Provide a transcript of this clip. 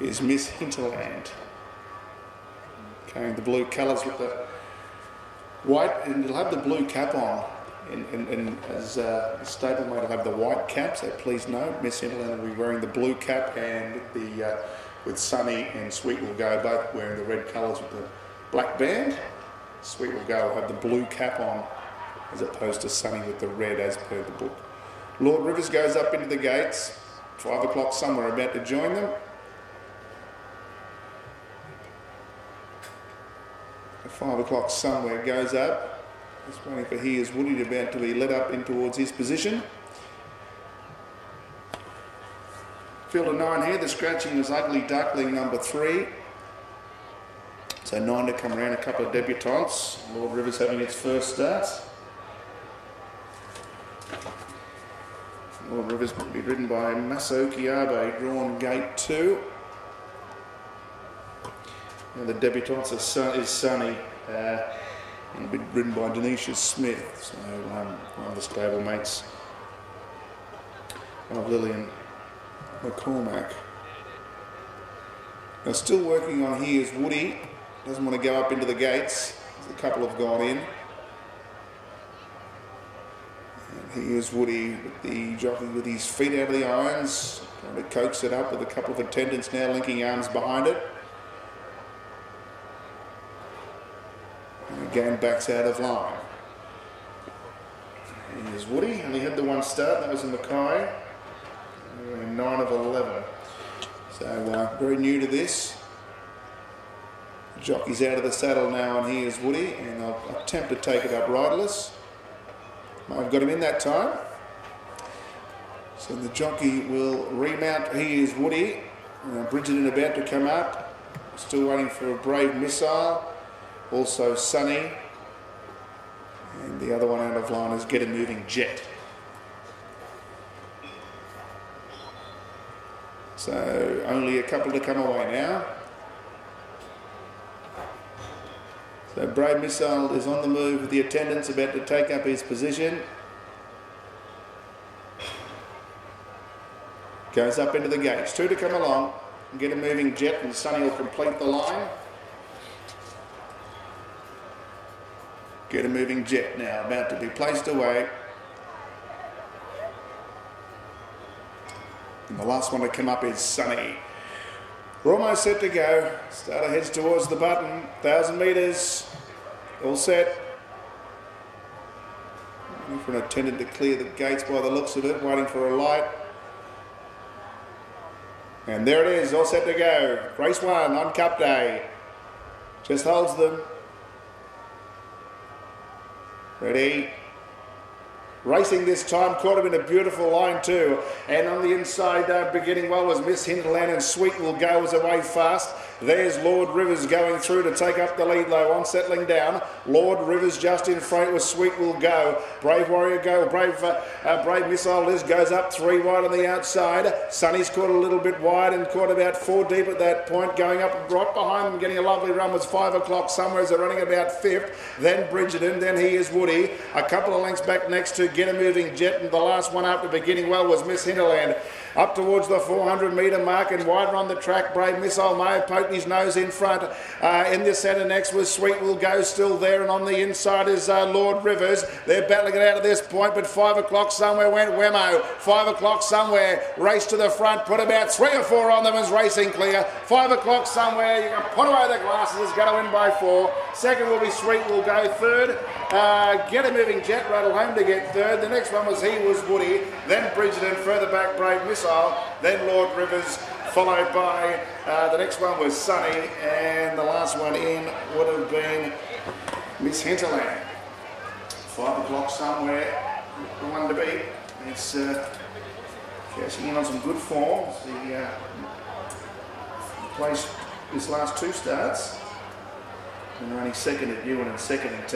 is Miss Hinterland. Carrying the blue colours with the white, and it'll have the blue cap on. And, and, and as uh, stablemate will have the white cap, so please note, Miss Hinterland will be wearing the blue cap, and the uh, with Sunny and Sweet will go both wearing the red colours with the black band. Sweet will go will have the blue cap on, as opposed to Sunny with the red, as per the book. Lord Rivers goes up into the gates. Five o'clock somewhere about to join them. Five o'clock somewhere goes up. Just waiting for he is Woody about to be led up in towards his position. Field of nine here, the scratching was Ugly Duckling number three. So nine to come around, a couple of debutantes. Lord Rivers having its first start. Lord Rivers will be ridden by Masaoki Abe, drawn gate two. And the Sun, is Sunny. Uh, ridden by Denisha Smith, so um, one of the stablemates of Lillian McCormack. Now still working on here is Woody, doesn't want to go up into the gates, a couple have gone in. And here's Woody with the jockey with his feet out of the irons, trying to coax it up with a couple of attendants now linking arms behind it. Again backs out of line. Here's Woody, and he had the one start, that was in Mackay. 9 of 11. So uh, very new to this. Jockey's out of the saddle now and here's Woody and I'll attempt to take it up riderless. I've got him in that time. So the jockey will remount. Here's Woody. Uh, Bridgerton about to come up. Still waiting for a brave missile also Sunny, and the other one out of line is Get a Moving Jet. So only a couple to come away now. So Brave Missile is on the move with the attendants about to take up his position. Goes up into the gates. Two to come along. And get a moving jet and Sunny will complete the line. Get a moving jet now, about to be placed away. And the last one to come up is Sunny. We're almost set to go. Starter heads towards the button. 1,000 metres. All set. Waiting for an attendant to clear the gates by the looks of it. Waiting for a light. And there it is, all set to go. Race one on Cup Day. Just holds them. Ready? Racing this time, caught him in a beautiful line too. And on the inside, uh, beginning well was Miss Hinterland and Sweet will go as away fast. There's Lord Rivers going through to take up the lead though on settling down. Lord Rivers just in front with Sweet will go. Brave Warrior go. Brave uh, uh, Brave Missile Liz goes up three wide on the outside. Sunny's caught a little bit wide and caught about four deep at that point. Going up right behind them, getting a lovely run was five o'clock somewhere as they're running about fifth. Then Bridgerton, then he is Woody. A couple of lengths back next to Get a Moving Jet and the last one after beginning well was Miss Hinterland. Up towards the 400 metre mark and wider on the track. Brave Missile may have poked his nose in front. Uh, in the centre next was Sweet Will Go still there and on the inside is uh, Lord Rivers. They're battling it out at this point but five o'clock somewhere went Wemo. Five o'clock somewhere race to the front. Put about three or four on them as racing clear. Five o'clock somewhere you can put away the glasses. It's going to win by four. Second will be Sweet Will Go third. Uh, get a moving jet rattle home to get third. The next one was He Was Woody. Then Bridgerton further back Brave Missile. Then Lord Rivers followed by uh, the next one was Sunny and the last one in would have been Miss Hinterland. Five o'clock somewhere, the one to beat. It's uh, cashing in on some good form. The uh, place his last two starts and running second at Ewan and second at